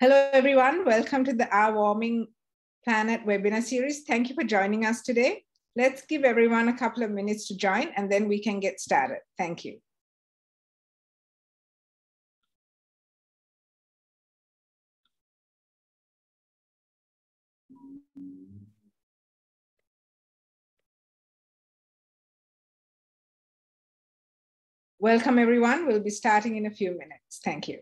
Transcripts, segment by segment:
Hello, everyone. Welcome to the Our Warming Planet webinar series. Thank you for joining us today. Let's give everyone a couple of minutes to join and then we can get started. Thank you. Welcome, everyone. We'll be starting in a few minutes. Thank you.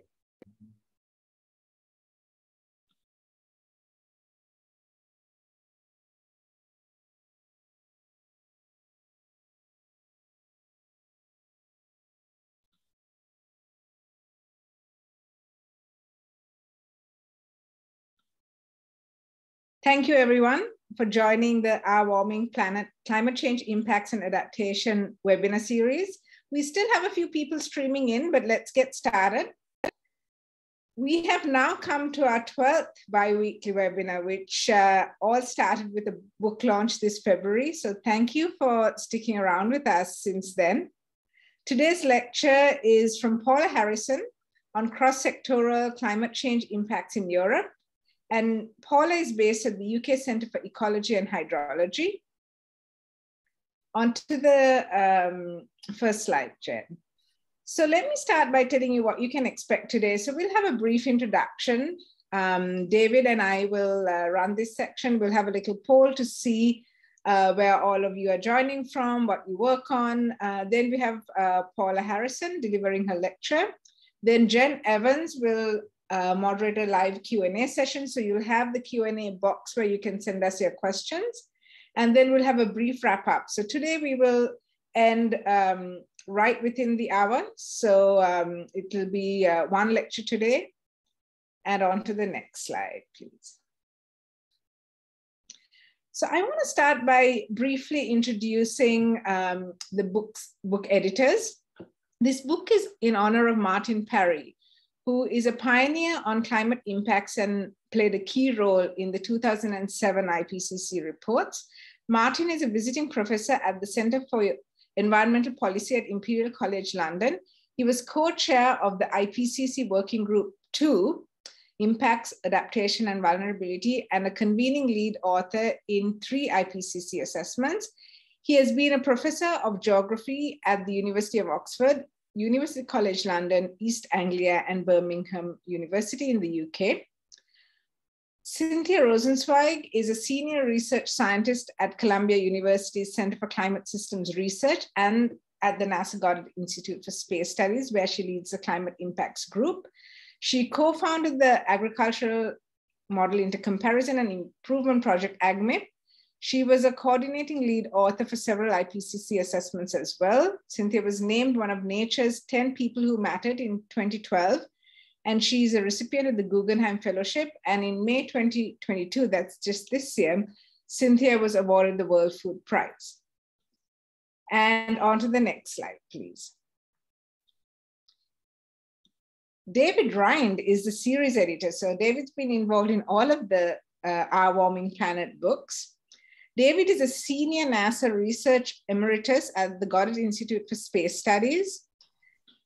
Thank you, everyone, for joining the Our Warming Planet Climate Change Impacts and Adaptation webinar series. We still have a few people streaming in, but let's get started. We have now come to our 12th bi-weekly webinar, which uh, all started with a book launch this February. So thank you for sticking around with us since then. Today's lecture is from Paula Harrison on cross-sectoral climate change impacts in Europe and Paula is based at the UK Centre for Ecology and Hydrology. On to the um, first slide, Jen. So let me start by telling you what you can expect today. So we'll have a brief introduction. Um, David and I will uh, run this section. We'll have a little poll to see uh, where all of you are joining from, what you work on. Uh, then we have uh, Paula Harrison delivering her lecture. Then Jen Evans will uh, moderate a live Q&A session. So you'll have the Q&A box where you can send us your questions. And then we'll have a brief wrap up. So today we will end um, right within the hour. So um, it will be uh, one lecture today. And on to the next slide, please. So I want to start by briefly introducing um, the book's book editors. This book is in honor of Martin Parry, who is a pioneer on climate impacts and played a key role in the 2007 IPCC reports. Martin is a visiting professor at the Center for Environmental Policy at Imperial College London. He was co-chair of the IPCC Working Group 2, Impacts, Adaptation and Vulnerability, and a convening lead author in three IPCC assessments. He has been a professor of geography at the University of Oxford University College London, East Anglia, and Birmingham University in the UK. Cynthia Rosenzweig is a senior research scientist at Columbia University's Center for Climate Systems Research and at the NASA Goddard Institute for Space Studies, where she leads the Climate Impacts Group. She co-founded the Agricultural Model Intercomparison and Improvement Project, AGMIP, she was a coordinating lead author for several IPCC assessments as well. Cynthia was named one of Nature's 10 People Who Mattered in 2012, and she's a recipient of the Guggenheim Fellowship. And in May 2022, that's just this year, Cynthia was awarded the World Food Prize. And on to the next slide, please. David Rind is the series editor. So David's been involved in all of the uh, Our Warming Planet books. David is a senior NASA research emeritus at the Goddard Institute for Space Studies.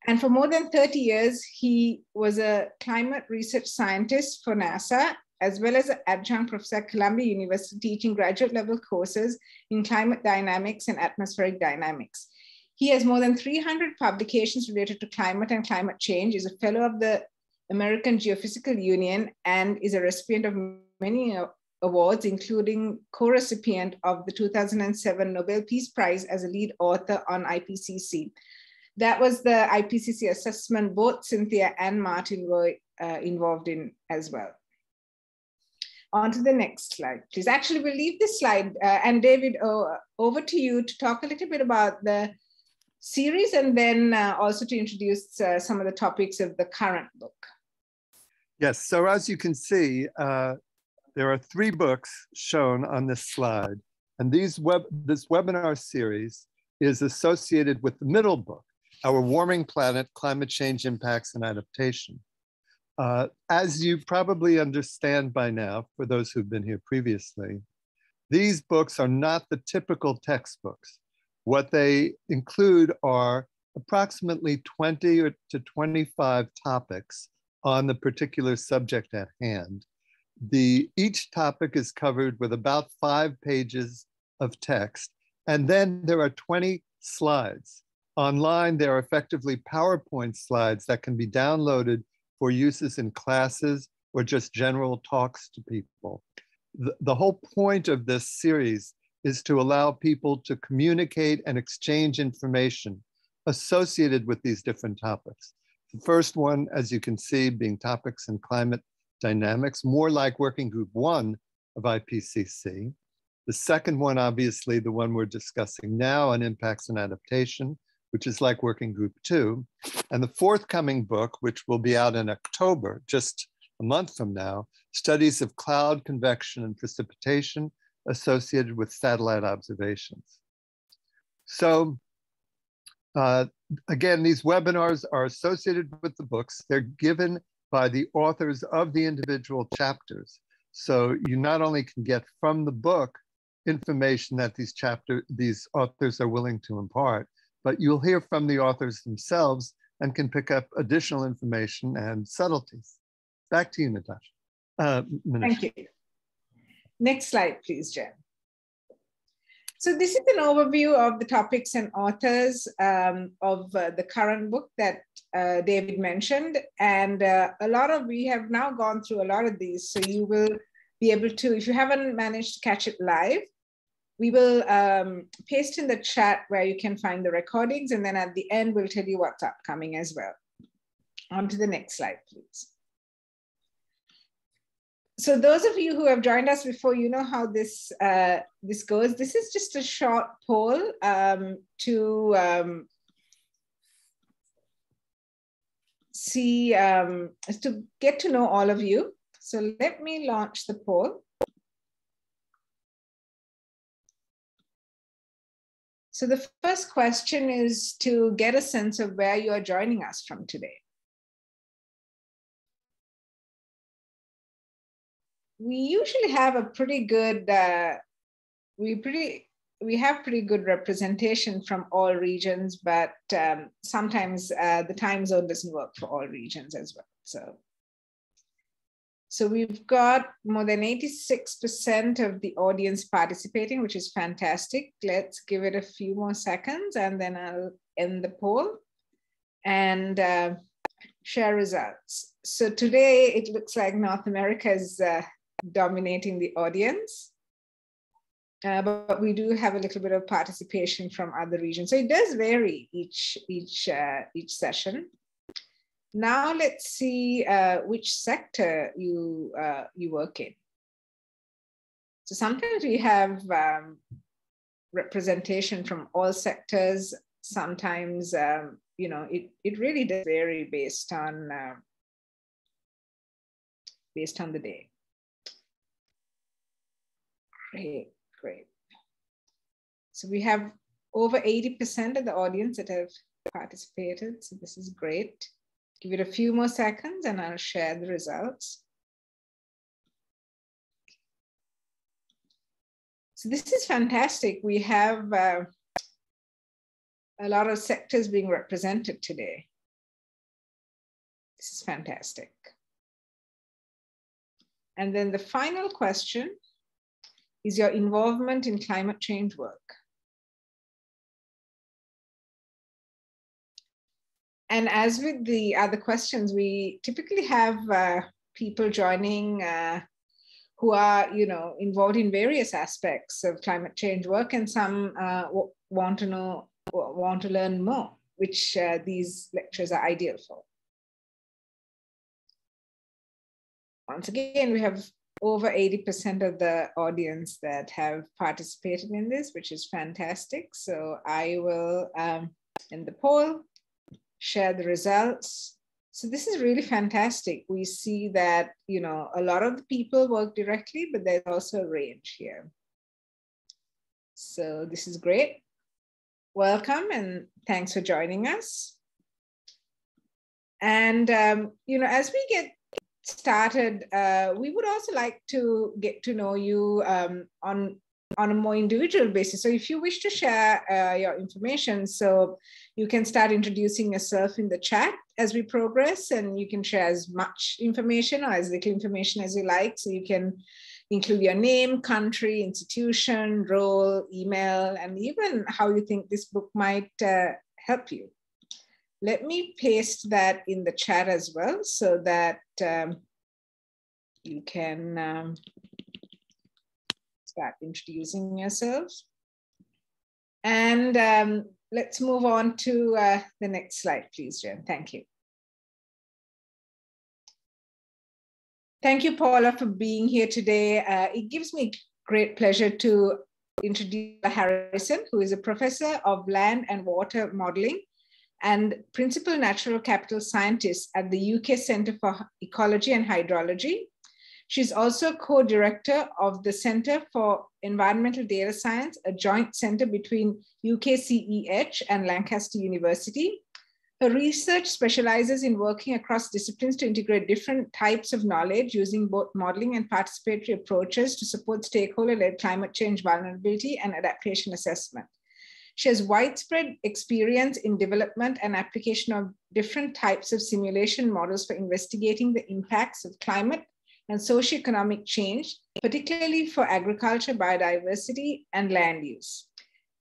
And for more than 30 years, he was a climate research scientist for NASA, as well as an adjunct professor at Columbia University teaching graduate level courses in climate dynamics and atmospheric dynamics. He has more than 300 publications related to climate and climate change, is a fellow of the American Geophysical Union, and is a recipient of many awards, including co-recipient of the 2007 Nobel Peace Prize as a lead author on IPCC. That was the IPCC assessment both Cynthia and Martin were uh, involved in as well. On to the next slide, please. Actually, we'll leave this slide. Uh, and David, uh, over to you to talk a little bit about the series and then uh, also to introduce uh, some of the topics of the current book. Yes, so as you can see, uh, there are three books shown on this slide, and these web, this webinar series is associated with the middle book, Our Warming Planet, Climate Change Impacts and Adaptation. Uh, as you probably understand by now, for those who've been here previously, these books are not the typical textbooks. What they include are approximately 20 to 25 topics on the particular subject at hand. The, each topic is covered with about five pages of text, and then there are 20 slides. Online, there are effectively PowerPoint slides that can be downloaded for uses in classes or just general talks to people. The, the whole point of this series is to allow people to communicate and exchange information associated with these different topics. The first one, as you can see, being topics in climate dynamics, more like working group one of IPCC. The second one, obviously, the one we're discussing now on impacts and adaptation, which is like working group two. And the forthcoming book, which will be out in October, just a month from now, studies of cloud convection and precipitation associated with satellite observations. So uh, again, these webinars are associated with the books. They're given by the authors of the individual chapters. So you not only can get from the book information that these chapter these authors are willing to impart, but you'll hear from the authors themselves and can pick up additional information and subtleties. Back to you, Natasha. Uh, Thank you. Next slide, please, Jen. So this is an overview of the topics and authors um, of uh, the current book that uh, David mentioned. And uh, a lot of, we have now gone through a lot of these. So you will be able to, if you haven't managed to catch it live, we will um, paste in the chat where you can find the recordings. And then at the end, we'll tell you what's upcoming as well. On to the next slide, please so those of you who have joined us before, you know how this uh, this goes. This is just a short poll um, to um, see um, to get to know all of you. So let me launch the poll. So the first question is to get a sense of where you are joining us from today. We usually have a pretty good uh, we pretty we have pretty good representation from all regions but um, sometimes uh, the time zone doesn't work for all regions as well so so we've got more than 86% of the audience participating, which is fantastic. Let's give it a few more seconds and then I'll end the poll and uh, share results. So today it looks like North America is uh, dominating the audience. Uh, but, but, we do have a little bit of participation from other regions. So it does vary each, each, uh, each session. Now let's see uh, which sector you, uh, you work in. So sometimes we have um, representation from all sectors. Sometimes, um, you know, it, it really does vary based on, uh, based on the day. Great, great. So we have over 80% of the audience that have participated. So this is great. Give it a few more seconds and I'll share the results. So this is fantastic. We have uh, a lot of sectors being represented today. This is fantastic. And then the final question is your involvement in climate change work. And as with the other questions, we typically have uh, people joining uh, who are, you know, involved in various aspects of climate change work, and some uh, want to know, want to learn more, which uh, these lectures are ideal for. Once again, we have over 80% of the audience that have participated in this, which is fantastic. So I will, um, in the poll, share the results. So this is really fantastic. We see that, you know, a lot of the people work directly, but there's also a range here. So this is great. Welcome and thanks for joining us. And, um, you know, as we get started, uh, we would also like to get to know you um, on on a more individual basis. So if you wish to share uh, your information, so you can start introducing yourself in the chat as we progress, and you can share as much information or as little information as you like. So you can include your name, country, institution, role, email, and even how you think this book might uh, help you. Let me paste that in the chat as well so that um, you can um, start introducing yourselves. And um, let's move on to uh, the next slide, please, Jen. Thank you. Thank you, Paula, for being here today. Uh, it gives me great pleasure to introduce Harrison, who is a professor of land and water modeling and principal natural capital scientist at the UK Centre for Ecology and Hydrology. She's also co-director of the Centre for Environmental Data Science, a joint centre between UKCEH and Lancaster University. Her research specializes in working across disciplines to integrate different types of knowledge using both modeling and participatory approaches to support stakeholder-led climate change vulnerability and adaptation assessment. She has widespread experience in development and application of different types of simulation models for investigating the impacts of climate and socioeconomic change, particularly for agriculture, biodiversity, and land use.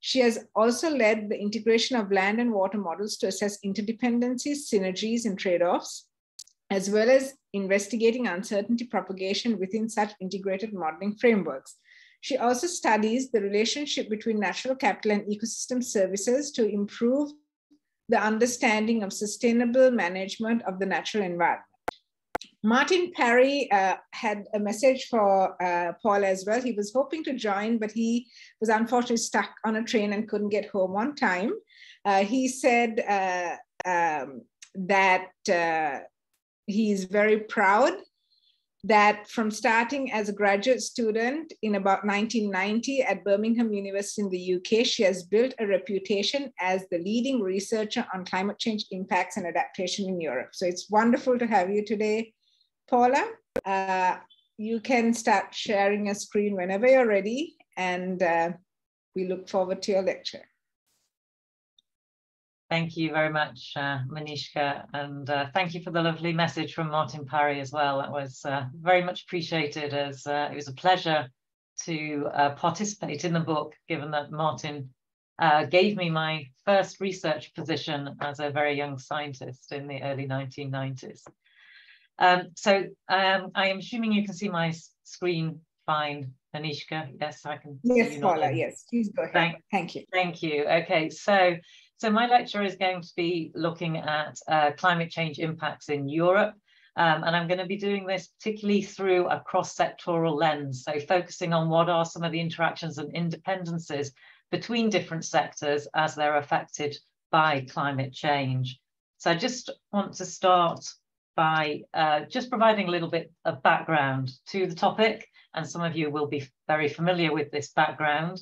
She has also led the integration of land and water models to assess interdependencies, synergies, and trade-offs, as well as investigating uncertainty propagation within such integrated modeling frameworks. She also studies the relationship between natural capital and ecosystem services to improve the understanding of sustainable management of the natural environment. Martin Parry uh, had a message for uh, Paul as well. He was hoping to join, but he was unfortunately stuck on a train and couldn't get home on time. Uh, he said uh, um, that uh, is very proud that from starting as a graduate student in about 1990 at Birmingham University in the UK, she has built a reputation as the leading researcher on climate change impacts and adaptation in Europe. So it's wonderful to have you today, Paula, uh, you can start sharing your screen whenever you're ready, and uh, we look forward to your lecture. Thank you very much, uh, Manishka, and uh, thank you for the lovely message from Martin Parry as well. That was uh, very much appreciated as uh, it was a pleasure to uh, participate in the book, given that Martin uh, gave me my first research position as a very young scientist in the early 1990s. Um, so um, I am assuming you can see my screen fine, Anishka. Yes, I can. Yes, Paula. Yes, please go ahead. Thank, thank you. Thank you. Okay, so so my lecture is going to be looking at uh, climate change impacts in Europe. Um, and I'm going to be doing this particularly through a cross-sectoral lens, so focusing on what are some of the interactions and interdependencies between different sectors as they're affected by climate change. So I just want to start by uh, just providing a little bit of background to the topic, and some of you will be very familiar with this background.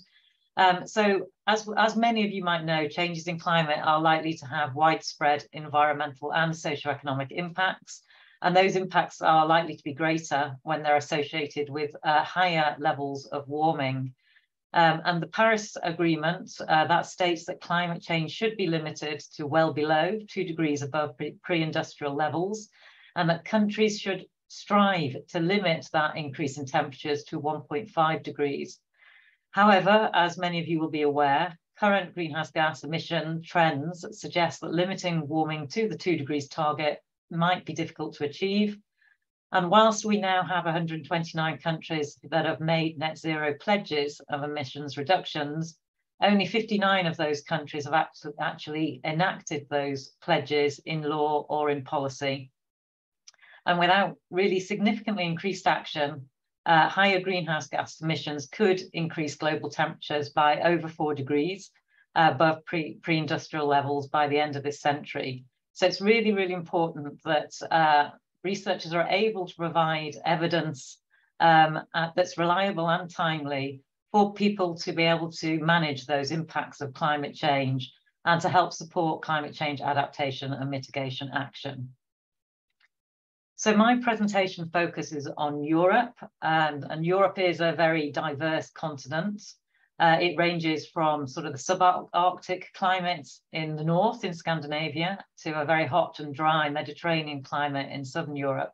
Um, so as, as many of you might know, changes in climate are likely to have widespread environmental and socioeconomic impacts, and those impacts are likely to be greater when they're associated with uh, higher levels of warming. Um, and the Paris Agreement uh, that states that climate change should be limited to well below two degrees above pre-industrial levels, and that countries should strive to limit that increase in temperatures to 1.5 degrees. However, as many of you will be aware, current greenhouse gas emission trends suggest that limiting warming to the two degrees target might be difficult to achieve, and whilst we now have 129 countries that have made net zero pledges of emissions reductions, only 59 of those countries have actually enacted those pledges in law or in policy. And without really significantly increased action, uh, higher greenhouse gas emissions could increase global temperatures by over four degrees uh, above pre, pre-industrial levels by the end of this century. So it's really, really important that uh, researchers are able to provide evidence um, uh, that's reliable and timely for people to be able to manage those impacts of climate change and to help support climate change adaptation and mitigation action. So my presentation focuses on Europe, and, and Europe is a very diverse continent. Uh, it ranges from sort of the subarctic climates in the north in Scandinavia to a very hot and dry Mediterranean climate in southern Europe.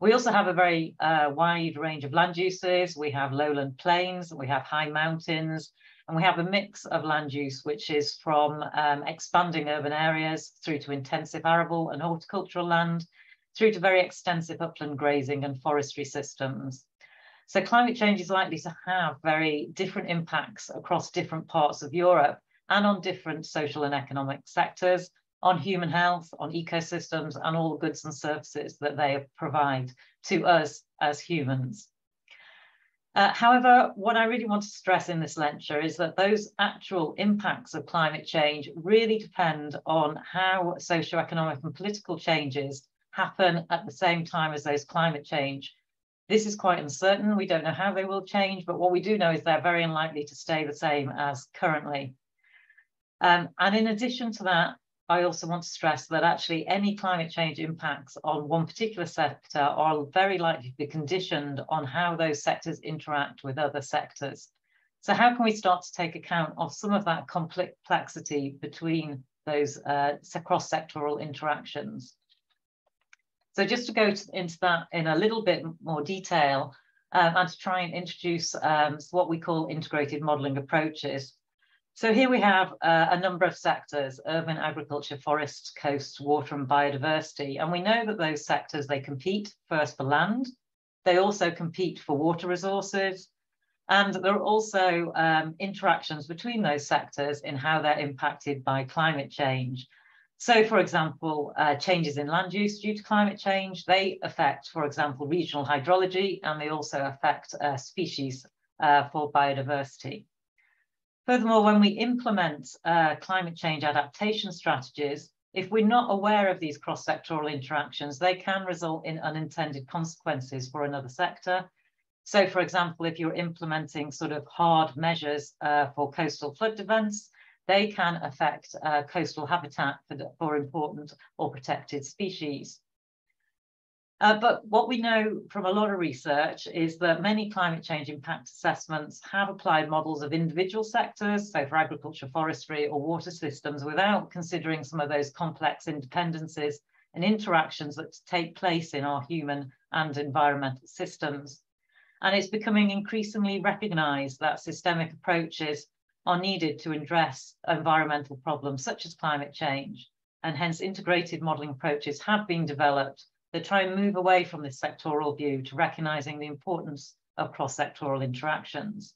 We also have a very uh, wide range of land uses. We have lowland plains, we have high mountains, and we have a mix of land use, which is from um, expanding urban areas through to intensive arable and horticultural land, through to very extensive upland grazing and forestry systems. So climate change is likely to have very different impacts across different parts of Europe and on different social and economic sectors, on human health, on ecosystems, and all the goods and services that they provide to us as humans. Uh, however, what I really want to stress in this lecture is that those actual impacts of climate change really depend on how socioeconomic and political changes happen at the same time as those climate change. This is quite uncertain. We don't know how they will change, but what we do know is they're very unlikely to stay the same as currently. Um, and in addition to that, I also want to stress that actually any climate change impacts on one particular sector are very likely to be conditioned on how those sectors interact with other sectors. So how can we start to take account of some of that complexity between those uh, cross-sectoral interactions? So just to go to, into that in a little bit more detail um, and to try and introduce um, what we call integrated modelling approaches. So here we have uh, a number of sectors, urban agriculture, forests, coasts, water and biodiversity. And we know that those sectors, they compete first for land. They also compete for water resources. And there are also um, interactions between those sectors in how they're impacted by climate change. So, for example, uh, changes in land use due to climate change, they affect, for example, regional hydrology, and they also affect uh, species uh, for biodiversity. Furthermore, when we implement uh, climate change adaptation strategies, if we're not aware of these cross-sectoral interactions, they can result in unintended consequences for another sector. So, for example, if you're implementing sort of hard measures uh, for coastal flood events, they can affect uh, coastal habitat for, for, important or protected species. Uh, but what we know from a lot of research is that many climate change impact assessments have applied models of individual sectors, so for agriculture, forestry or water systems, without considering some of those complex interdependencies and interactions that take place in our human and environmental systems. And it's becoming increasingly recognized that systemic approaches are needed to address environmental problems such as climate change. And hence integrated modelling approaches have been developed that try and move away from this sectoral view to recognising the importance of cross-sectoral interactions.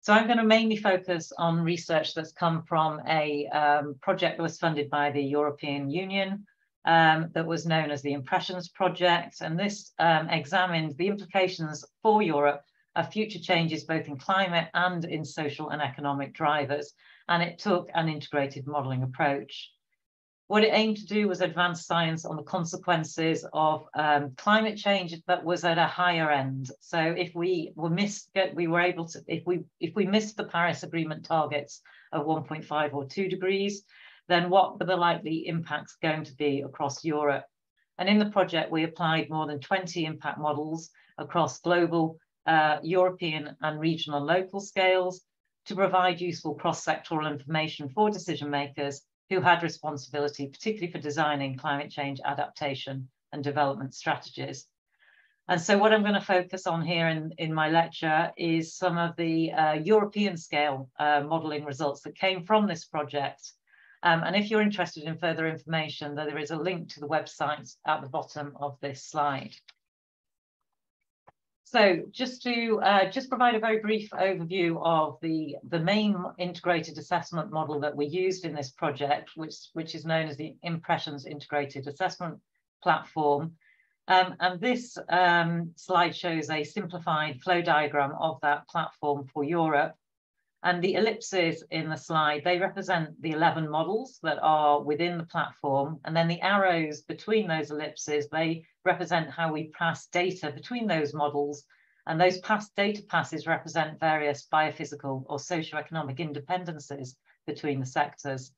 So I'm going to mainly focus on research that's come from a um, project that was funded by the European Union um, that was known as the Impressions Project. And this um, examined the implications for Europe of future changes both in climate and in social and economic drivers. And it took an integrated modelling approach. What it aimed to do was advance science on the consequences of um, climate change that was at a higher end. So if we were missed, we were able to, if we if we missed the Paris Agreement targets of 1.5 or 2 degrees, then what were the likely impacts going to be across Europe? And in the project, we applied more than 20 impact models across global, uh, European and regional and local scales to provide useful cross-sectoral information for decision makers who had responsibility, particularly for designing climate change adaptation and development strategies. And so what I'm going to focus on here in, in my lecture is some of the uh, European scale uh, modelling results that came from this project. Um, and if you're interested in further information, there is a link to the website at the bottom of this slide. So just to uh, just provide a very brief overview of the, the main integrated assessment model that we used in this project, which, which is known as the Impressions Integrated Assessment Platform. Um, and this um, slide shows a simplified flow diagram of that platform for Europe. And the ellipses in the slide, they represent the 11 models that are within the platform. And then the arrows between those ellipses, they represent how we pass data between those models. And those past data passes represent various biophysical or socioeconomic independencies between the sectors.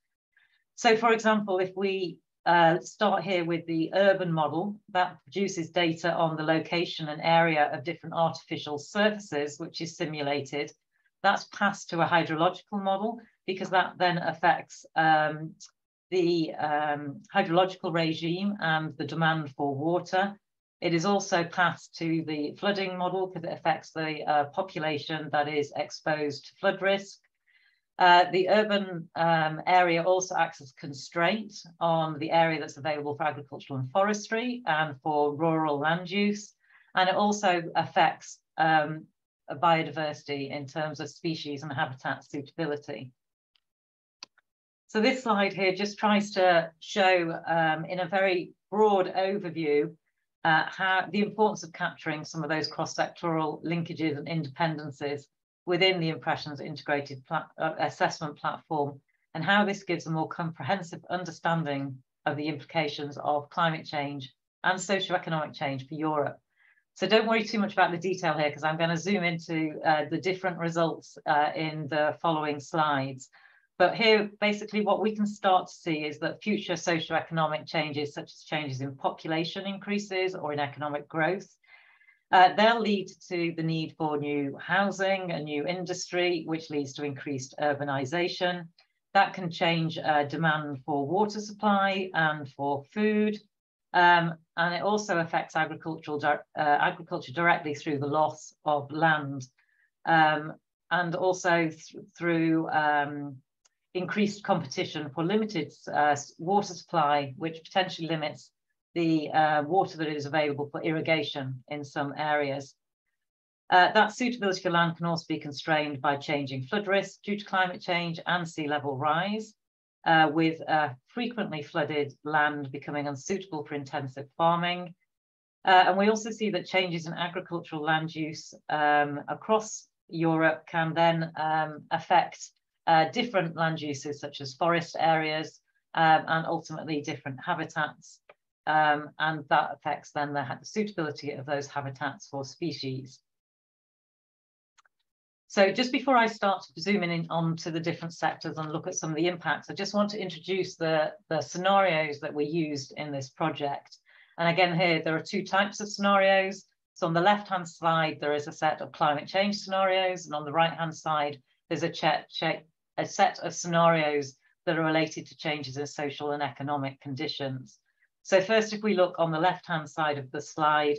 So for example, if we uh, start here with the urban model that produces data on the location and area of different artificial surfaces, which is simulated. That's passed to a hydrological model because that then affects um, the um, hydrological regime and the demand for water. It is also passed to the flooding model because it affects the uh, population that is exposed to flood risk. Uh, the urban um, area also acts as constraint on the area that's available for agricultural and forestry and for rural land use. And it also affects um, biodiversity in terms of species and habitat suitability. So this slide here just tries to show um, in a very broad overview uh, how the importance of capturing some of those cross-sectoral linkages and independencies within the Impressions integrated uh, assessment platform and how this gives a more comprehensive understanding of the implications of climate change and socioeconomic change for Europe. So don't worry too much about the detail here because I'm going to zoom into uh, the different results uh, in the following slides. But here, basically what we can start to see is that future socioeconomic changes, such as changes in population increases or in economic growth, uh, they'll lead to the need for new housing, a new industry, which leads to increased urbanization. That can change uh, demand for water supply and for food. Um, and it also affects agricultural uh, agriculture directly through the loss of land um, and also th through um, increased competition for limited uh, water supply, which potentially limits the uh, water that is available for irrigation in some areas. Uh, that suitability for land can also be constrained by changing flood risk due to climate change and sea level rise, uh, with uh, frequently flooded land becoming unsuitable for intensive farming. Uh, and we also see that changes in agricultural land use um, across Europe can then um, affect uh, different land uses such as forest areas um, and ultimately different habitats um, and that affects then the, the suitability of those habitats for species. So just before I start zooming in onto the different sectors and look at some of the impacts, I just want to introduce the, the scenarios that we used in this project. And again, here, there are two types of scenarios. So on the left-hand side, there is a set of climate change scenarios, and on the right-hand side, there's a, check, check, a set of scenarios that are related to changes in social and economic conditions. So first, if we look on the left-hand side of the slide,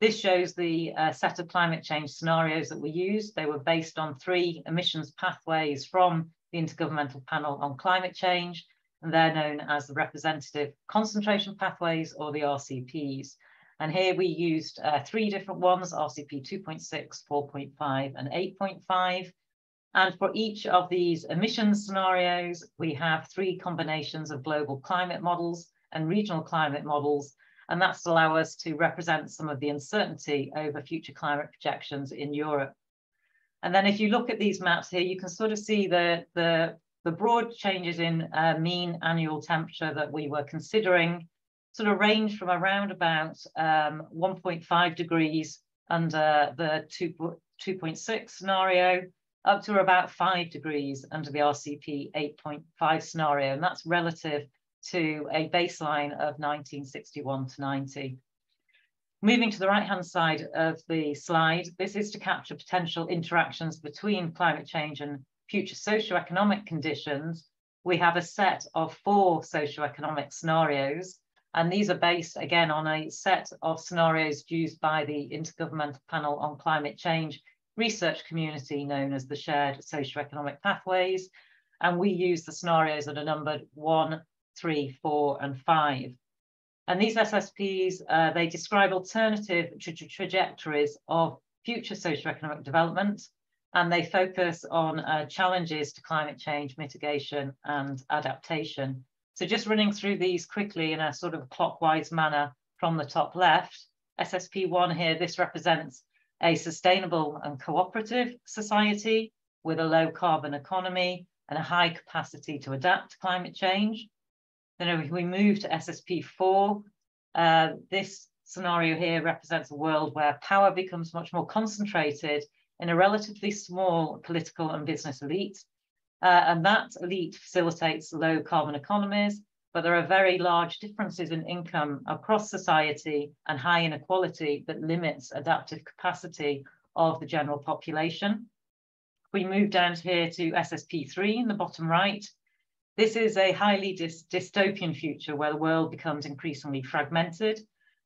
this shows the uh, set of climate change scenarios that we used. They were based on three emissions pathways from the Intergovernmental Panel on Climate Change, and they're known as the representative concentration pathways or the RCPs. And here we used uh, three different ones, RCP 2.6, 4.5 and 8.5. And for each of these emissions scenarios, we have three combinations of global climate models and regional climate models. And that's allow us to represent some of the uncertainty over future climate projections in Europe. And then if you look at these maps here, you can sort of see the, the, the broad changes in uh, mean annual temperature that we were considering sort of range from around about um, 1.5 degrees under the 2.6 scenario up to about 5 degrees under the RCP 8.5 scenario. And that's relative to a baseline of 1961 to 90. Moving to the right-hand side of the slide, this is to capture potential interactions between climate change and future socioeconomic conditions. We have a set of four socioeconomic scenarios, and these are based, again, on a set of scenarios used by the Intergovernmental Panel on Climate Change research community known as the Shared Socioeconomic Pathways. And we use the scenarios that are numbered one, three, four, and five. And these SSPs, uh, they describe alternative tra trajectories of future socioeconomic development, and they focus on uh, challenges to climate change mitigation and adaptation. So just running through these quickly in a sort of clockwise manner from the top left, SSP1 here, this represents a sustainable and cooperative society with a low carbon economy and a high capacity to adapt to climate change. Then if we move to SSP4, uh, this scenario here represents a world where power becomes much more concentrated in a relatively small political and business elite. Uh, and that elite facilitates low carbon economies, but there are very large differences in income across society and high inequality that limits adaptive capacity of the general population. We move down here to SSP3 in the bottom right. This is a highly dy dystopian future where the world becomes increasingly fragmented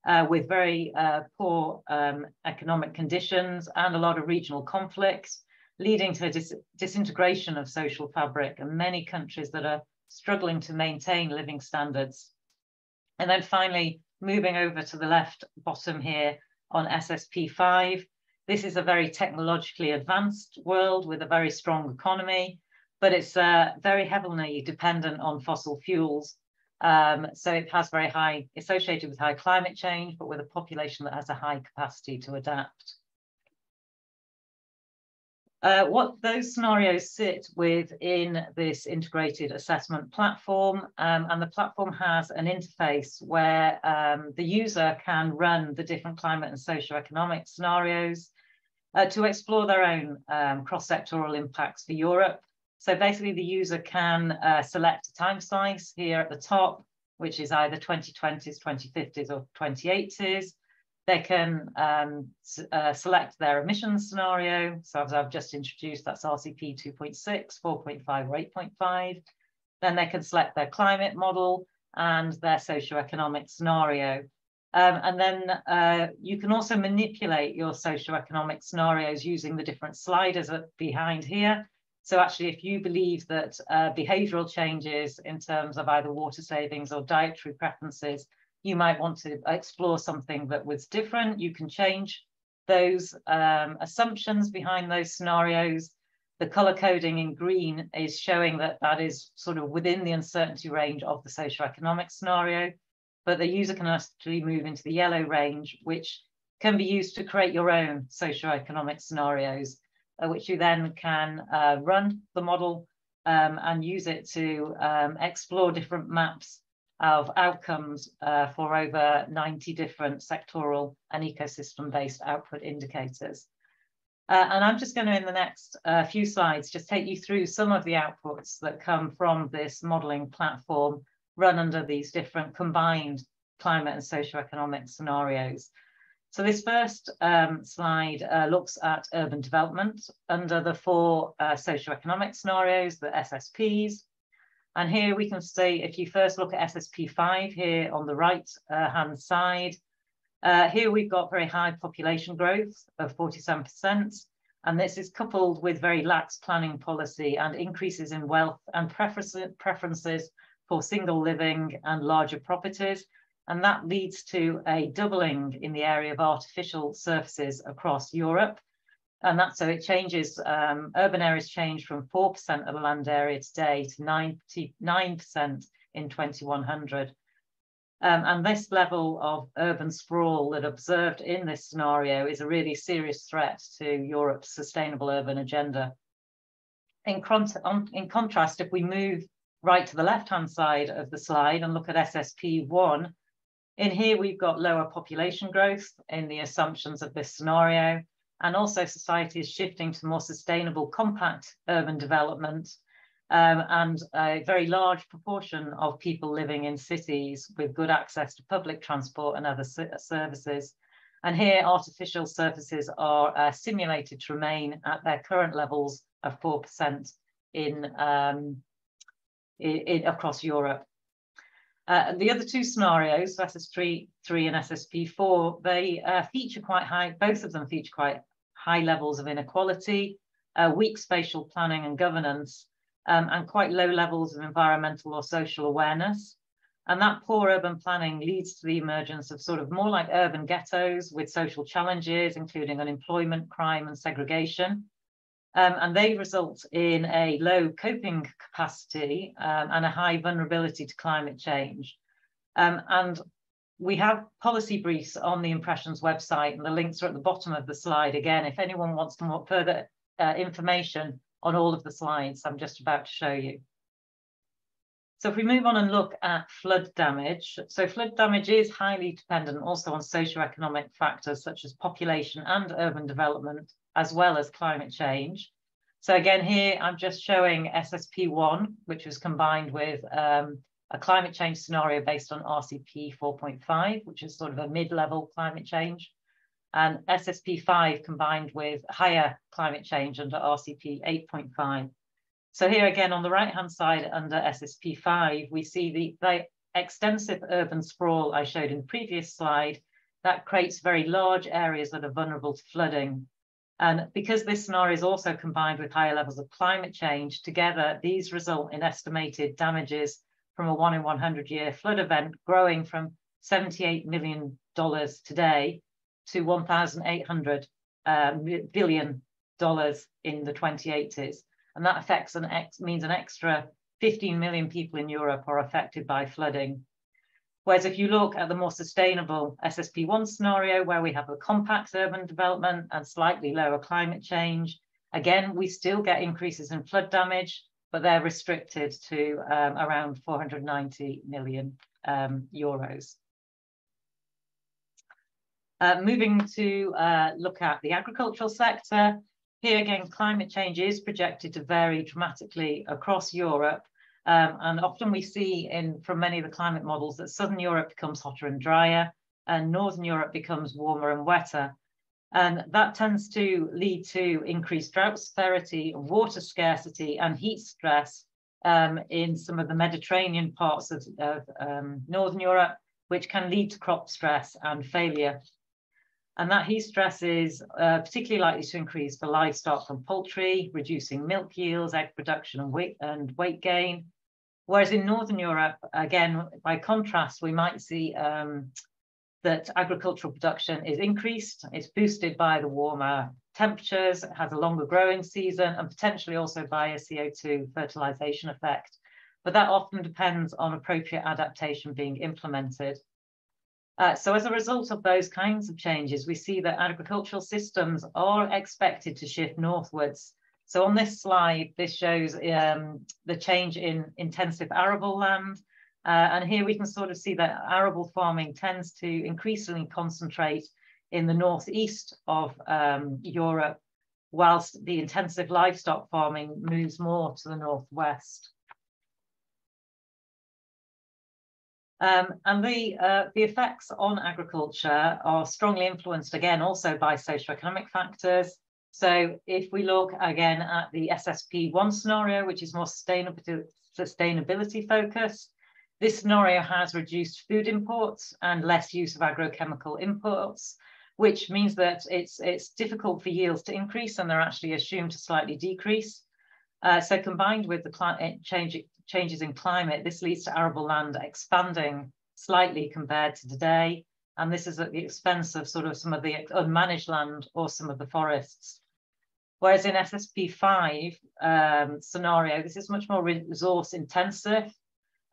uh, with very uh, poor um, economic conditions and a lot of regional conflicts, leading to dis disintegration of social fabric and many countries that are struggling to maintain living standards. And then finally, moving over to the left bottom here on SSP5, this is a very technologically advanced world with a very strong economy, but it's uh, very heavily dependent on fossil fuels um, so it has very high, associated with high climate change, but with a population that has a high capacity to adapt. Uh, what those scenarios sit within this integrated assessment platform, um, and the platform has an interface where um, the user can run the different climate and socio-economic scenarios uh, to explore their own um, cross-sectoral impacts for Europe so basically the user can uh, select a time slice here at the top, which is either 2020s, 2050s or 2080s. They can um, uh, select their emissions scenario. So as I've just introduced, that's RCP 2.6, 4.5 or 8.5. Then they can select their climate model and their socioeconomic scenario. Um, and then uh, you can also manipulate your socioeconomic scenarios using the different sliders behind here. So actually, if you believe that uh, behavioral changes in terms of either water savings or dietary preferences, you might want to explore something that was different. You can change those um, assumptions behind those scenarios. The color coding in green is showing that that is sort of within the uncertainty range of the socioeconomic scenario, but the user can actually move into the yellow range, which can be used to create your own socioeconomic scenarios uh, which you then can uh, run the model um, and use it to um, explore different maps of outcomes uh, for over 90 different sectoral and ecosystem-based output indicators. Uh, and I'm just going to, in the next uh, few slides, just take you through some of the outputs that come from this modeling platform run under these different combined climate and socioeconomic scenarios. So this first um, slide uh, looks at urban development under the four uh, socioeconomic scenarios, the SSPs. And here we can see, if you first look at SSP5 here on the right uh, hand side, uh, here we've got very high population growth of 47%. And this is coupled with very lax planning policy and increases in wealth and preferences for single living and larger properties, and that leads to a doubling in the area of artificial surfaces across Europe. And that's so it changes, um, urban areas change from 4% of the land area today to 99% in 2100. Um, and this level of urban sprawl that observed in this scenario is a really serious threat to Europe's sustainable urban agenda. In, on, in contrast, if we move right to the left-hand side of the slide and look at SSP1, in here, we've got lower population growth in the assumptions of this scenario, and also society is shifting to more sustainable, compact urban development, um, and a very large proportion of people living in cities with good access to public transport and other services. And here, artificial surfaces are uh, simulated to remain at their current levels of 4% in, um, in, in, across Europe. Uh, the other two scenarios, SS3 3 and SSP4, they uh, feature quite high, both of them feature quite high levels of inequality, uh, weak spatial planning and governance, um, and quite low levels of environmental or social awareness. And that poor urban planning leads to the emergence of sort of more like urban ghettos with social challenges, including unemployment, crime, and segregation. Um, and they result in a low coping capacity um, and a high vulnerability to climate change. Um, and we have policy briefs on the Impressions website, and the links are at the bottom of the slide. Again, if anyone wants more further uh, information on all of the slides, I'm just about to show you. So if we move on and look at flood damage, so flood damage is highly dependent also on socioeconomic factors such as population and urban development as well as climate change. So again, here I'm just showing SSP1, which was combined with um, a climate change scenario based on RCP 4.5, which is sort of a mid-level climate change, and SSP 5 combined with higher climate change under RCP 8.5. So here again, on the right-hand side under SSP 5, we see the, the extensive urban sprawl I showed in previous slide that creates very large areas that are vulnerable to flooding. And because this scenario is also combined with higher levels of climate change, together these result in estimated damages from a one in 100 year flood event growing from $78 million today to 1,800 uh, billion in the 2080s. And that affects an means an extra 15 million people in Europe are affected by flooding. Whereas if you look at the more sustainable SSP1 scenario, where we have a compact urban development and slightly lower climate change, again, we still get increases in flood damage, but they're restricted to um, around 490 million um, euros. Uh, moving to uh, look at the agricultural sector, here again, climate change is projected to vary dramatically across Europe. Um, and often we see in from many of the climate models that Southern Europe becomes hotter and drier and Northern Europe becomes warmer and wetter. And that tends to lead to increased drought severity, water scarcity, and heat stress um, in some of the Mediterranean parts of, of um, Northern Europe, which can lead to crop stress and failure. And that heat stress is uh, particularly likely to increase for livestock and poultry, reducing milk yields, egg production, and weight, and weight gain. Whereas in Northern Europe, again, by contrast, we might see um, that agricultural production is increased, it's boosted by the warmer temperatures, has a longer growing season, and potentially also by a CO2 fertilization effect. But that often depends on appropriate adaptation being implemented. Uh, so as a result of those kinds of changes, we see that agricultural systems are expected to shift northwards. So on this slide, this shows um, the change in intensive arable land, uh, and here we can sort of see that arable farming tends to increasingly concentrate in the northeast of um, Europe, whilst the intensive livestock farming moves more to the northwest. Um, and the, uh, the effects on agriculture are strongly influenced again also by socioeconomic factors. So if we look again at the SSP1 scenario, which is more sustainability, focused, this scenario has reduced food imports and less use of agrochemical imports, which means that it's, it's difficult for yields to increase and they're actually assumed to slightly decrease. Uh, so combined with the climate change, changes in climate, this leads to arable land expanding slightly compared to today. And this is at the expense of sort of some of the unmanaged land or some of the forests. Whereas in SSP5 um, scenario, this is much more resource intensive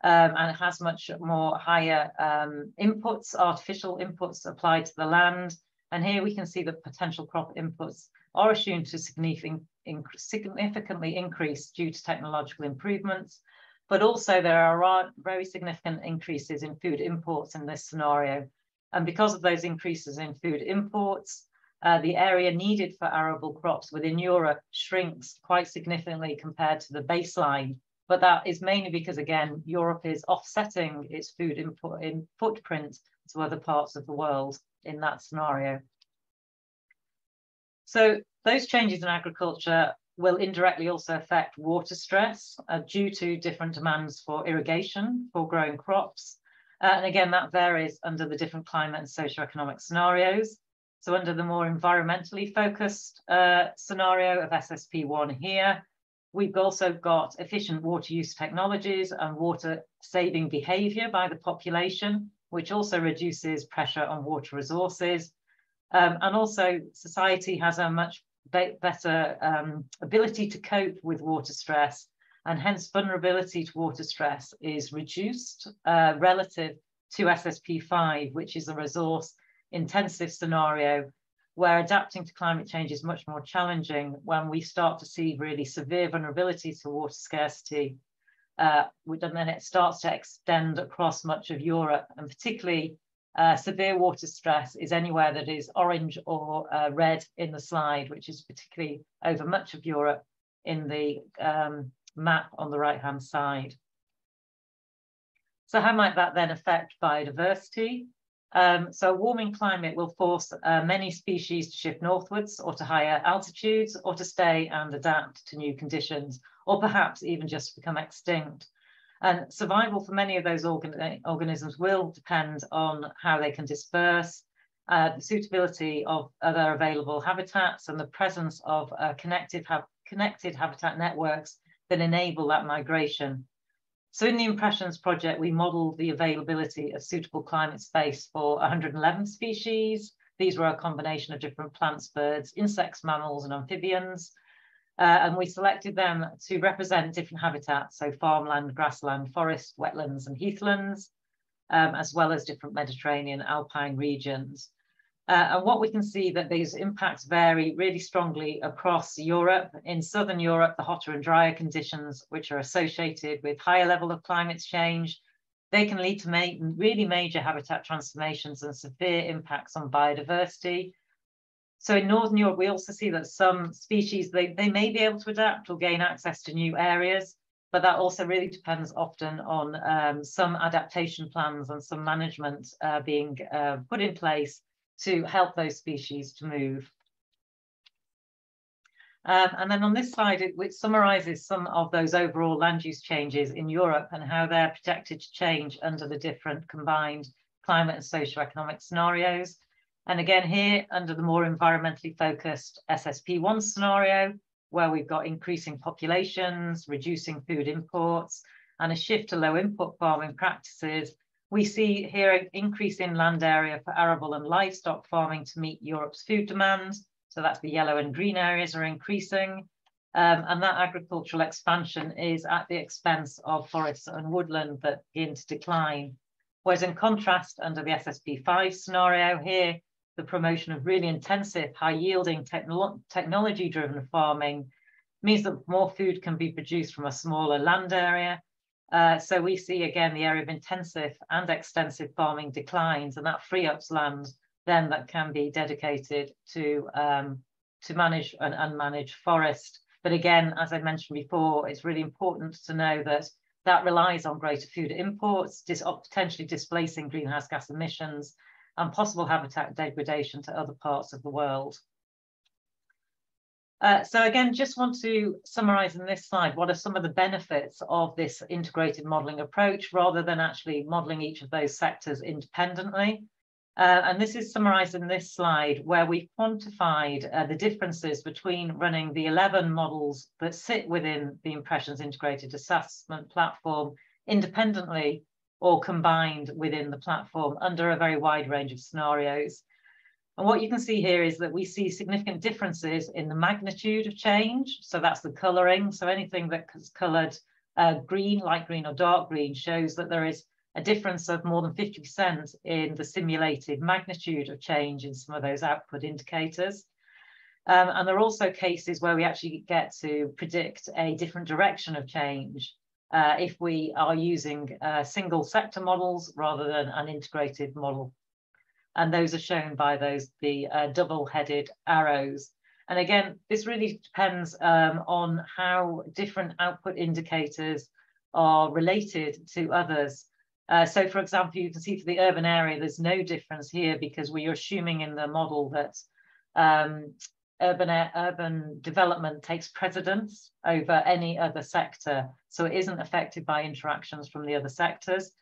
um, and has much more higher um, inputs, artificial inputs applied to the land. And here we can see the potential crop inputs are assumed to significantly increase due to technological improvements. But also there are very significant increases in food imports in this scenario. And because of those increases in food imports, uh, the area needed for arable crops within Europe shrinks quite significantly compared to the baseline but that is mainly because, again, Europe is offsetting its food import in footprint to other parts of the world in that scenario. So those changes in agriculture will indirectly also affect water stress uh, due to different demands for irrigation for growing crops. Uh, and again, that varies under the different climate and socioeconomic scenarios. So under the more environmentally focused uh, scenario of SSP1 here, We've also got efficient water use technologies and water saving behavior by the population, which also reduces pressure on water resources. Um, and also society has a much be better um, ability to cope with water stress and hence vulnerability to water stress is reduced uh, relative to SSP5, which is a resource intensive scenario where adapting to climate change is much more challenging when we start to see really severe vulnerability to water scarcity. Uh, and then it starts to extend across much of Europe, and particularly uh, severe water stress is anywhere that is orange or uh, red in the slide, which is particularly over much of Europe in the um, map on the right-hand side. So how might that then affect biodiversity? Um, so a warming climate will force uh, many species to shift northwards or to higher altitudes or to stay and adapt to new conditions, or perhaps even just become extinct. And survival for many of those organ organisms will depend on how they can disperse, uh, the suitability of other available habitats and the presence of uh, connected, ha connected habitat networks that enable that migration. So in the Impressions project, we modeled the availability of suitable climate space for 111 species. These were a combination of different plants, birds, insects, mammals, and amphibians. Uh, and we selected them to represent different habitats, so farmland, grassland, forest, wetlands, and heathlands, um, as well as different Mediterranean alpine regions. Uh, and what we can see that these impacts vary really strongly across Europe. In Southern Europe, the hotter and drier conditions, which are associated with higher level of climate change, they can lead to ma really major habitat transformations and severe impacts on biodiversity. So in Northern Europe, we also see that some species, they, they may be able to adapt or gain access to new areas, but that also really depends often on um, some adaptation plans and some management uh, being uh, put in place to help those species to move. Um, and then on this slide, it, which summarises some of those overall land use changes in Europe and how they're projected to change under the different combined climate and socio-economic scenarios. And again, here under the more environmentally focused SSP1 scenario, where we've got increasing populations, reducing food imports, and a shift to low input farming practices, we see here an increase in land area for arable and livestock farming to meet Europe's food demands. So that's the yellow and green areas are increasing. Um, and that agricultural expansion is at the expense of forests and woodland that begin to decline. Whereas in contrast, under the SSP5 scenario here, the promotion of really intensive, high yielding technolo technology driven farming means that more food can be produced from a smaller land area uh, so we see again the area of intensive and extensive farming declines, and that free ups land then that can be dedicated to um, to manage an unmanaged forest. But again, as I mentioned before, it's really important to know that that relies on greater food imports, dis potentially displacing greenhouse gas emissions and possible habitat degradation to other parts of the world. Uh, so again, just want to summarize in this slide, what are some of the benefits of this integrated modeling approach rather than actually modeling each of those sectors independently. Uh, and this is summarized in this slide where we've quantified uh, the differences between running the 11 models that sit within the Impressions Integrated Assessment platform independently or combined within the platform under a very wide range of scenarios. And what you can see here is that we see significant differences in the magnitude of change. So that's the coloring. So anything that's colored uh, green, light green or dark green shows that there is a difference of more than 50% in the simulated magnitude of change in some of those output indicators. Um, and there are also cases where we actually get to predict a different direction of change uh, if we are using uh, single sector models rather than an integrated model and those are shown by those the uh, double-headed arrows. And again, this really depends um, on how different output indicators are related to others. Uh, so for example, you can see for the urban area, there's no difference here because we are assuming in the model that um, urban, urban development takes precedence over any other sector. So it isn't affected by interactions from the other sectors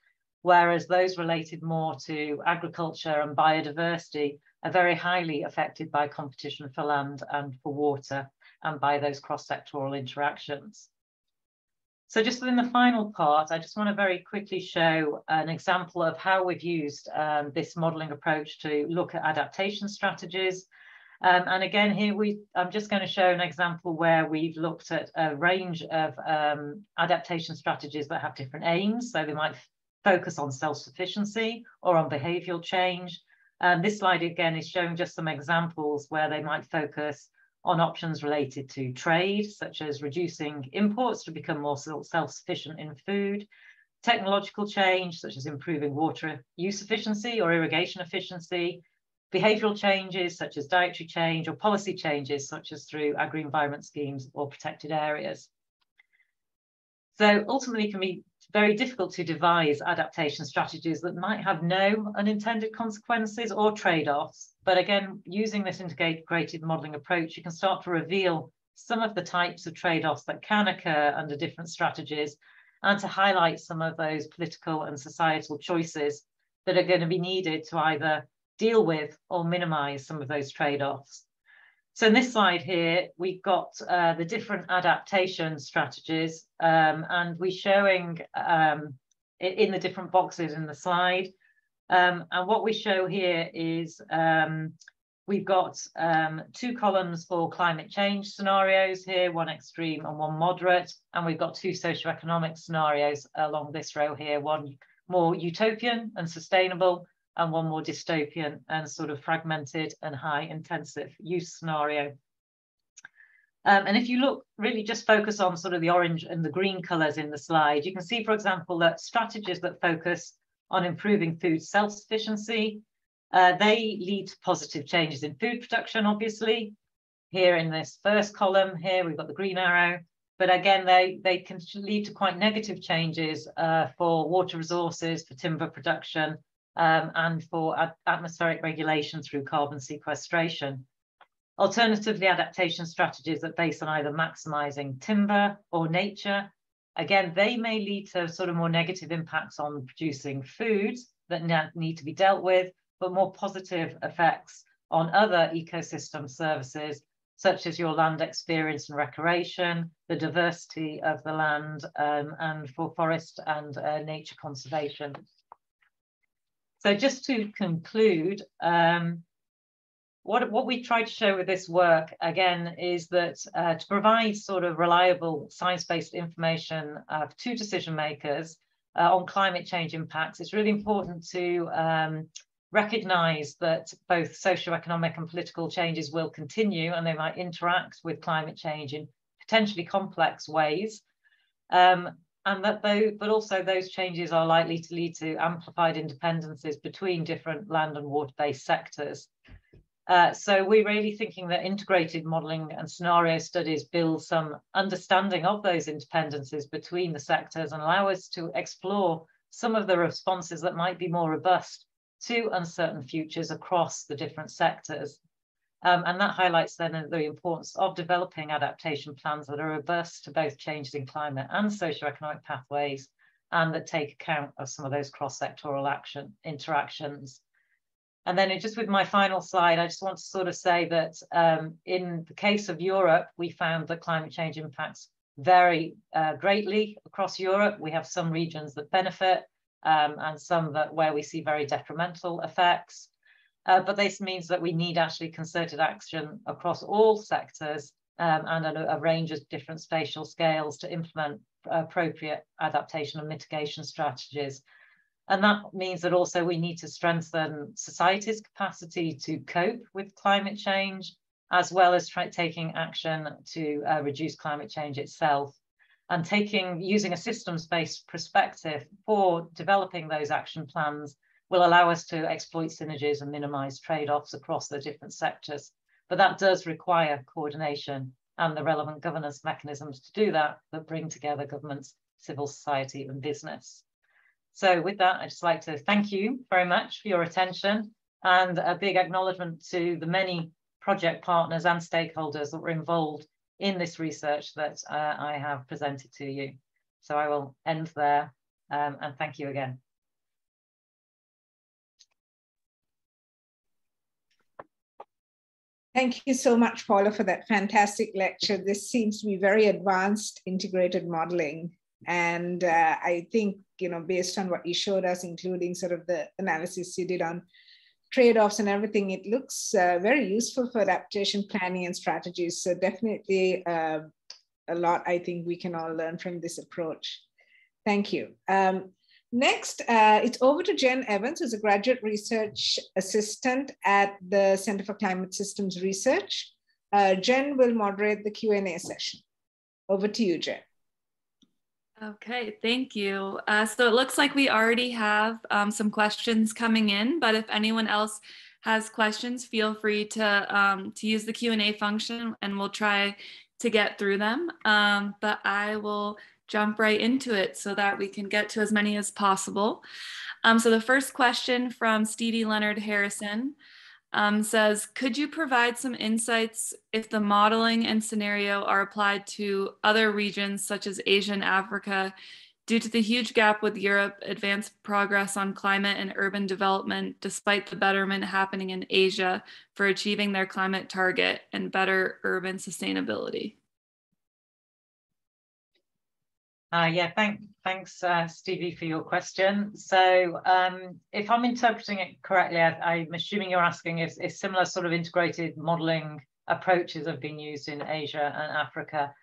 whereas those related more to agriculture and biodiversity are very highly affected by competition for land and for water and by those cross-sectoral interactions. So just in the final part, I just want to very quickly show an example of how we've used um, this modelling approach to look at adaptation strategies. Um, and again, here we, I'm just going to show an example where we've looked at a range of um, adaptation strategies that have different aims. So they might focus on self-sufficiency or on behavioral change. And this slide again is showing just some examples where they might focus on options related to trade, such as reducing imports to become more self-sufficient in food, technological change, such as improving water use efficiency or irrigation efficiency, behavioral changes, such as dietary change, or policy changes, such as through agri-environment schemes or protected areas. So ultimately can be very difficult to devise adaptation strategies that might have no unintended consequences or trade-offs. But again, using this integrated modelling approach, you can start to reveal some of the types of trade-offs that can occur under different strategies and to highlight some of those political and societal choices that are going to be needed to either deal with or minimize some of those trade-offs. So in this slide here, we've got uh, the different adaptation strategies um, and we're showing um, in the different boxes in the slide. Um, and what we show here is um, we've got um, two columns for climate change scenarios here, one extreme and one moderate. And we've got two socioeconomic scenarios along this row here, one more utopian and sustainable and one more dystopian and sort of fragmented and high intensive use scenario. Um, and if you look, really just focus on sort of the orange and the green colors in the slide, you can see, for example, that strategies that focus on improving food self-sufficiency, uh, they lead to positive changes in food production, obviously. Here in this first column here, we've got the green arrow, but again, they, they can lead to quite negative changes uh, for water resources, for timber production, um, and for atmospheric regulation through carbon sequestration. Alternatively, adaptation strategies that base on either maximizing timber or nature, again, they may lead to sort of more negative impacts on producing foods that need to be dealt with, but more positive effects on other ecosystem services, such as your land experience and recreation, the diversity of the land, um, and for forest and uh, nature conservation. So just to conclude, um, what, what we try to show with this work, again, is that uh, to provide sort of reliable science-based information uh, to decision makers uh, on climate change impacts, it's really important to um, recognize that both socioeconomic and political changes will continue and they might interact with climate change in potentially complex ways. Um, and that though, but also those changes are likely to lead to amplified interdependencies between different land and water-based sectors. Uh, so we're really thinking that integrated modelling and scenario studies build some understanding of those interdependencies between the sectors and allow us to explore some of the responses that might be more robust to uncertain futures across the different sectors. Um, and that highlights then the importance of developing adaptation plans that are robust to both changes in climate and socioeconomic pathways, and that take account of some of those cross-sectoral action interactions. And then just with my final slide, I just want to sort of say that um, in the case of Europe, we found that climate change impacts vary uh, greatly across Europe. We have some regions that benefit um, and some that where we see very detrimental effects. Uh, but this means that we need actually concerted action across all sectors um, and a, a, range of different spatial scales to implement appropriate adaptation and mitigation strategies. And that means that also we need to strengthen society's capacity to cope with climate change, as well as taking action to uh, reduce climate change itself and taking using a systems-based perspective for developing those action plans will allow us to exploit synergies and minimize trade-offs across the different sectors. But that does require coordination and the relevant governance mechanisms to do that that bring together governments, civil society and business. So with that, I'd just like to thank you very much for your attention and a big acknowledgement to the many project partners and stakeholders that were involved in this research that uh, I have presented to you. So I will end there um, and thank you again. Thank you so much, Paula, for that fantastic lecture. This seems to be very advanced integrated modeling. And uh, I think, you know, based on what you showed us, including sort of the analysis you did on trade-offs and everything, it looks uh, very useful for adaptation planning and strategies. So definitely uh, a lot I think we can all learn from this approach. Thank you. Um, Next, uh, it's over to Jen Evans, who's a graduate research assistant at the Center for Climate Systems Research. Uh, Jen will moderate the Q&A session. Over to you, Jen. Okay, thank you. Uh, so it looks like we already have um, some questions coming in, but if anyone else has questions, feel free to, um, to use the Q&A function and we'll try to get through them. Um, but I will jump right into it so that we can get to as many as possible. Um, so the first question from Stevie Leonard Harrison um, says, could you provide some insights if the modeling and scenario are applied to other regions such as Asia and Africa due to the huge gap with Europe, advanced progress on climate and urban development despite the betterment happening in Asia for achieving their climate target and better urban sustainability? Uh, yeah, thank, thanks, uh, Stevie, for your question. So um, if I'm interpreting it correctly, I, am assuming you're asking if, if, similar sort of integrated modeling approaches have been used in Asia and Africa.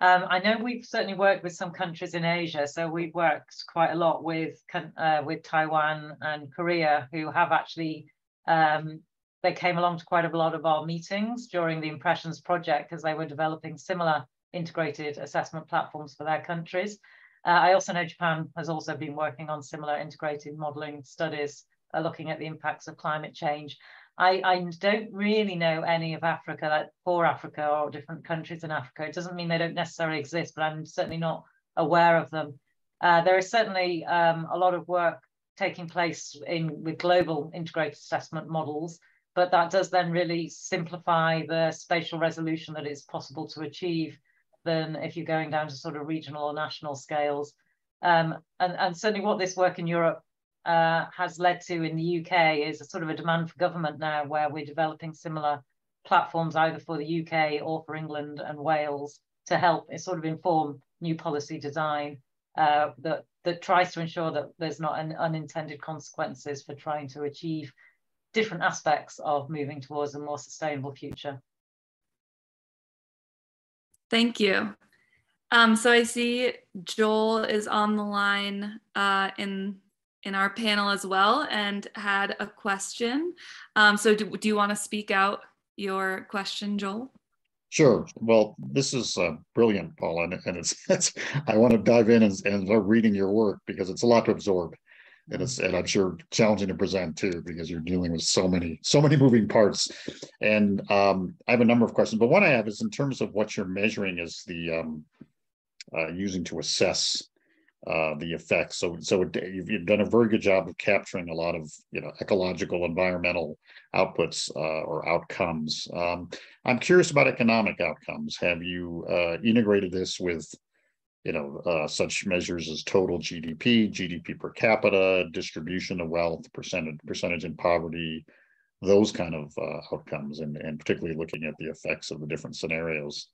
Um, I know we've certainly worked with some countries in Asia, so we've worked quite a lot with uh, with Taiwan and Korea, who have actually um, they came along to quite a lot of our meetings during the Impressions project because they were developing similar integrated assessment platforms for their countries. Uh, I also know Japan has also been working on similar integrated modeling studies uh, looking at the impacts of climate change. I, I, don't really know any of Africa, like for Africa or different countries in Africa. It doesn't mean they don't necessarily exist, but I'm certainly not aware of them. Uh, there is certainly um, a lot of work taking place in with global integrated assessment models, but that does then really simplify the spatial resolution that is possible to achieve than if you're going down to sort of regional or national scales. Um, and, and certainly what this work in Europe uh, has led to in the UK is a sort of a demand for government now where we're developing similar platforms either for the UK or for England and Wales to help sort of inform new policy design uh, that, that tries to ensure that there's not an unintended consequences for trying to achieve different aspects of moving towards a more sustainable future. Thank you. Um, so I see Joel is on the line uh, in in our panel as well and had a question. Um, so do, do you want to speak out your question, Joel? Sure. Well, this is uh, brilliant, Paul, and, and it's, it's, I want to dive in and, and start reading your work because it's a lot to absorb and it's and I'm sure challenging to present too because you're dealing with so many so many moving parts. And um, I have a number of questions, but one I have is in terms of what you're measuring is the um, uh, using to assess uh, the effects. So so you've, you've, done a very good job of capturing a lot of you know ecological environmental outputs uh, or outcomes. Um, I'm curious about economic outcomes. Have you uh, integrated this with you know, uh, such measures as total GDP, GDP per capita, distribution of wealth, percentage percentage in poverty, those kind of uh, outcomes, and and particularly looking at the effects of the different scenarios.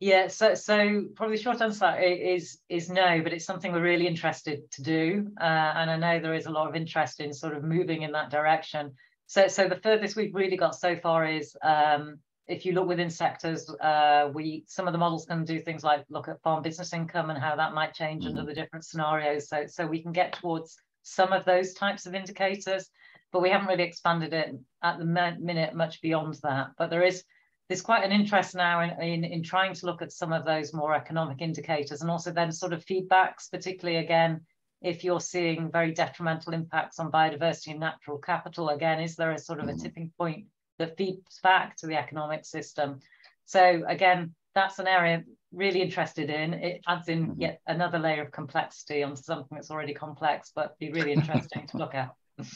Yeah, so so probably the short answer is is no, but it's something we're really interested to do, uh, and I know there is a lot of interest in sort of moving in that direction. So so the furthest we've really got so far is um, if you look within sectors, uh, we some of the models can do things like look at farm business income and how that might change mm-hmm. under the different scenarios. So, so we can get towards some of those types of indicators, but we haven't really expanded it at the minute much beyond that. But there is there's quite an interest now in, in, in trying to look at some of those more economic indicators and also then sort of feedbacks, particularly again, if you're seeing very detrimental impacts on biodiversity and natural capital, again, is there a sort of a mm-hmm. tipping point that feeds back to the economic system. So again, that's an area really interested in. It adds in mm-hmm. yet another layer of complexity on something that's already complex, but be really interesting to look at.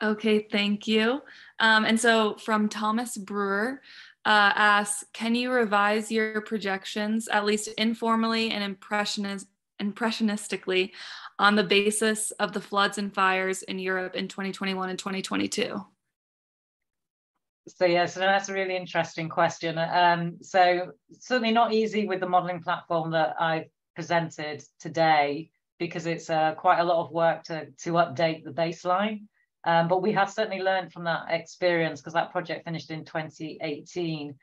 Okay, thank you. Um, and so from Thomas Brewer uh, asks, can you revise your projections, at least informally and impressionist impressionistically, on the basis of the floods and fires in Europe in 2021 and 2022? So yeah, so that's a really interesting question. Um, so certainly not easy with the modelling platform that I've presented today because it's uh, quite a lot of work to, to update the baseline. Um, but we have certainly learned from that experience because that project finished in 2018.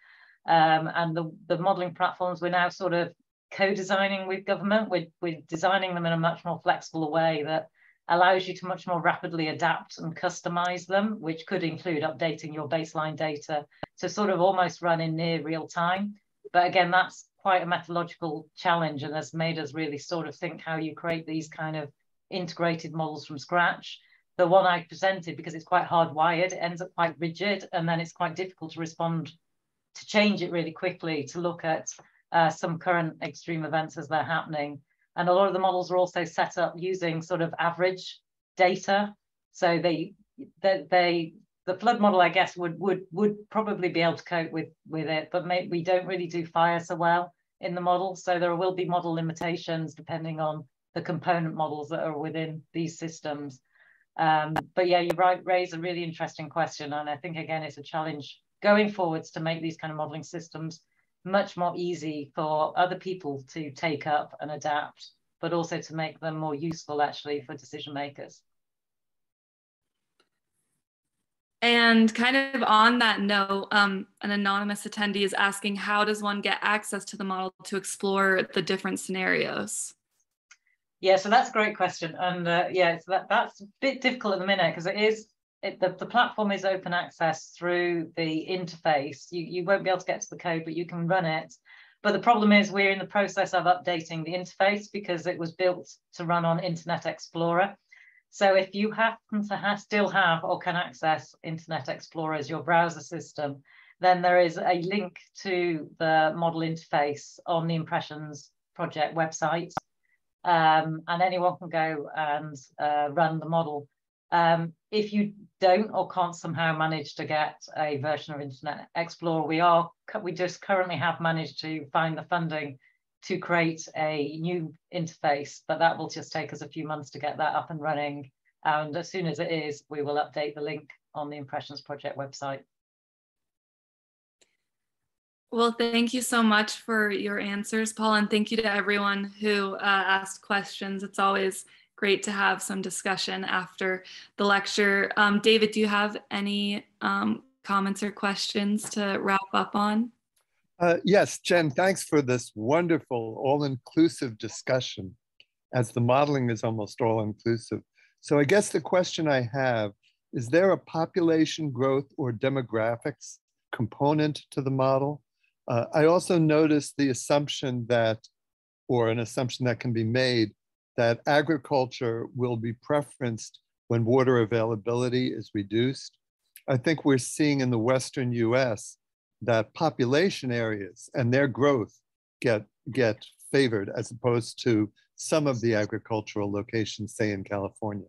Um, and the, the modelling platforms, we're now sort of co-designing with government. We're, we're designing them in a much more flexible way that allows you to much more rapidly adapt and customize them, which could include updating your baseline data to sort of almost run in near real time. But again, that's quite a methodological challenge and has made us really sort of think how you create these kind of integrated models from scratch. The one I presented, because it's quite hardwired, it ends up quite rigid and then it's quite difficult to respond to change it really quickly to look at uh, some current extreme events as they're happening. And a lot of the models are also set up using sort of average data. So they, they, they the flood model, I guess, would would would probably be able to cope with with it, but may, we don't really do fire so well in the model. So there will be model limitations depending on the component models that are within these systems. Um, but yeah, you right, raise a really interesting question. And I think, again, it's a challenge going forwards to make these kind of modeling systems much more easy for other people to take up and adapt, but also to make them more useful actually for decision makers. And kind of on that note, um, an anonymous attendee is asking, how does one get access to the model to explore the different scenarios? Yeah, so that's a great question. And uh, yeah, so that, that's a bit difficult at the minute because it is, it, the, the platform is open access through the interface. You, you won't be able to get to the code, but you can run it. But the problem is we're in the process of updating the interface because it was built to run on Internet Explorer. So if you happen to have, still have or can access Internet Explorer as your browser system, then there is a link to the model interface on the Impressions project website. Um, and anyone can go and uh, run the model. Um, if you don't or can't somehow manage to get a version of Internet Explorer, we are we just currently have managed to find the funding to create a new interface, but that will just take us a few months to get that up and running. And as soon as it is, we will update the link on the Impressions Project website. Well, thank you so much for your answers, Paul, and thank you to everyone who uh, asked questions. It's always great to have some discussion after the lecture. Um, David, do you have any um, comments or questions to wrap up on? Uh, yes, Jen, thanks for this wonderful all-inclusive discussion as the modeling is almost all-inclusive. So I guess the question I have, is there a population growth or demographics component to the model? Uh, I also noticed the assumption that, or an assumption that can be made, that agriculture will be preferenced when water availability is reduced. I think we're seeing in the Western US that population areas and their growth get, get favored as opposed to some of the agricultural locations, say in California.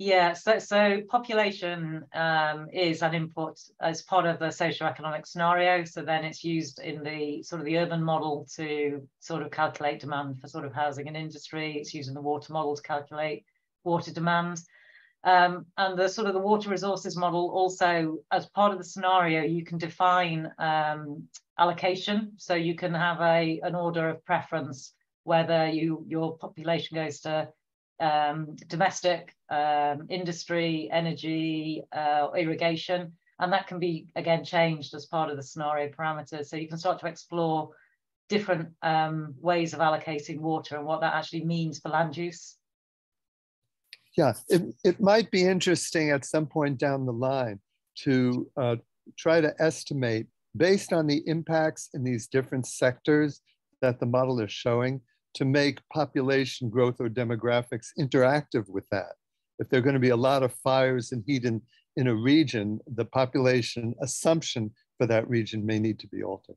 Yeah, so, so population um, is an input as part of the socioeconomic scenario. So then it's used in the sort of the urban model to sort of calculate demand for sort of housing and industry. It's using the water model to calculate water demand. Um, and the sort of the water resources model also, as part of the scenario, you can define um, allocation. So you can have a an order of preference whether you your population goes to um, domestic um, industry, energy, uh, irrigation, and that can be again changed as part of the scenario parameters. So you can start to explore different um, ways of allocating water and what that actually means for land use. Yeah, it, it might be interesting at some point down the line to uh, try to estimate based on the impacts in these different sectors that the model is showing, to make population growth or demographics interactive with that. If there are going to be a lot of fires and heat in, in a region, the population assumption for that region may need to be altered.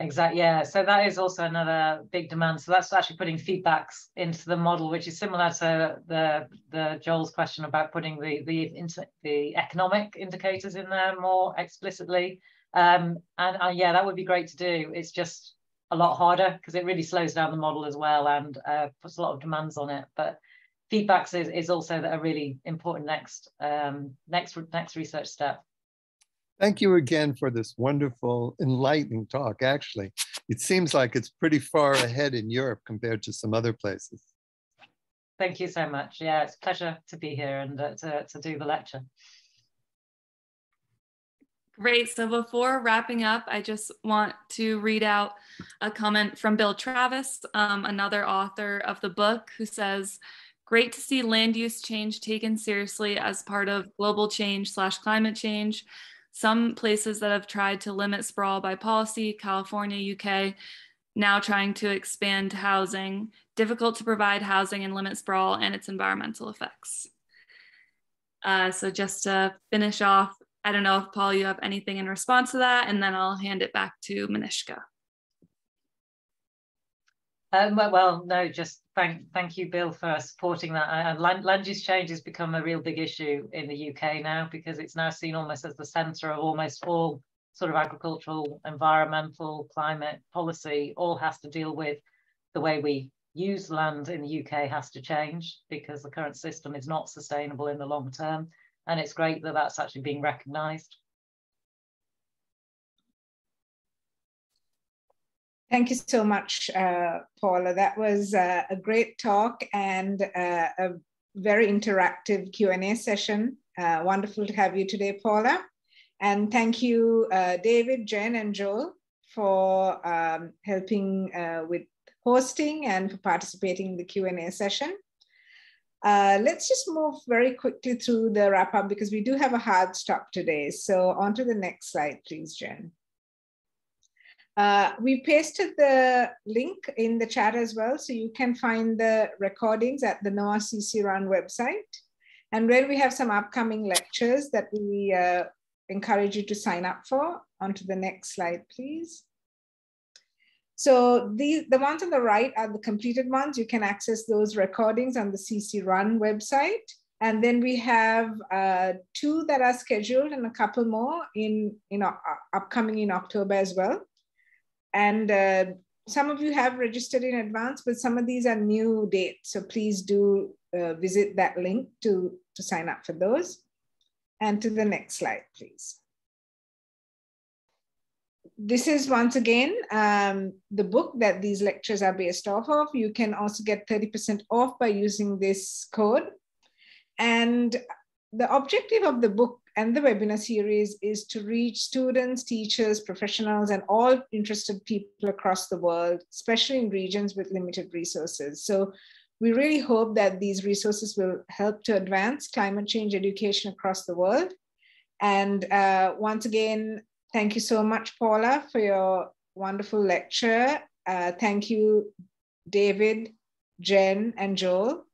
Exactly. Yeah. So that is also another big demand. So that's actually putting feedbacks into the model, which is similar to the the Joel's question about putting the the the economic indicators in there more explicitly. Um, and uh, yeah, that would be great to do. It's just a lot harder because it really slows down the model as well and uh, puts a lot of demands on it. But feedbacks is, is also a really important next um, next next research step. Thank you again for this wonderful, enlightening talk. Actually, it seems like it's pretty far ahead in Europe compared to some other places. Thank you so much. Yeah, it's a pleasure to be here and uh, to, to do the lecture. Great. So before wrapping up, I just want to read out a comment from Bill Travis, um, another author of the book, who says, Great to see land use change taken seriously as part of global change slash climate change. Some places that have tried to limit sprawl by policy, California, UK, now trying to expand housing, difficult to provide housing and limit sprawl and its environmental effects. Uh, so just to finish off, I don't know if Paul, you have anything in response to that, and then I'll hand it back to Manishka. Um, well, no, just thank thank you, Bill, for supporting that. And land, land use change has become a real big issue in the UK now because it's now seen almost as the centre of almost all sort of agricultural, environmental, climate policy. All has to deal with the way we use land in the UK has to change because the current system is not sustainable in the long term. And it's great that that's actually being recognised. Thank you so much, uh, Paula. That was uh, a great talk and uh, a very interactive Q&A session. Uh, wonderful to have you today, Paula. And thank you, uh, David, Jen, and Joel for um, helping uh, with hosting and for participating in the Q&A session. Let's just move very quickly through the wrap up because we do have a hard stop today. So on to the next slide, please, Jen. Uh, we pasted the link in the chat as well, so you can find the recordings at the NOAA CCRUN website. And when we have some upcoming lectures that we uh, encourage you to sign up for. Onto the next slide, please. So these, the ones on the right are the completed ones. You can access those recordings on the CCRUN website. And then we have uh, two that are scheduled and a couple more in, in uh, upcoming in October as well. And uh, some of you have registered in advance, but some of these are new dates. So please do uh, visit that link to, to sign up for those. And to the next slide, please. This is once again um, the book that these lectures are based off of. You can also get 30% off by using this code. And the objective of the book and the webinar series is to reach students, teachers, professionals, and all interested people across the world, especially in regions with limited resources. So we really hope that these resources will help to advance climate change education across the world. And uh, once again, thank you so much, Paula, for your wonderful lecture. Uh, thank you, David, Jen, and Joel.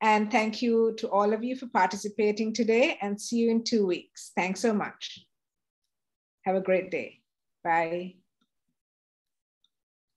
And thank you to all of you for participating today and see you in two weeks. Thanks so much. Have a great day. Bye.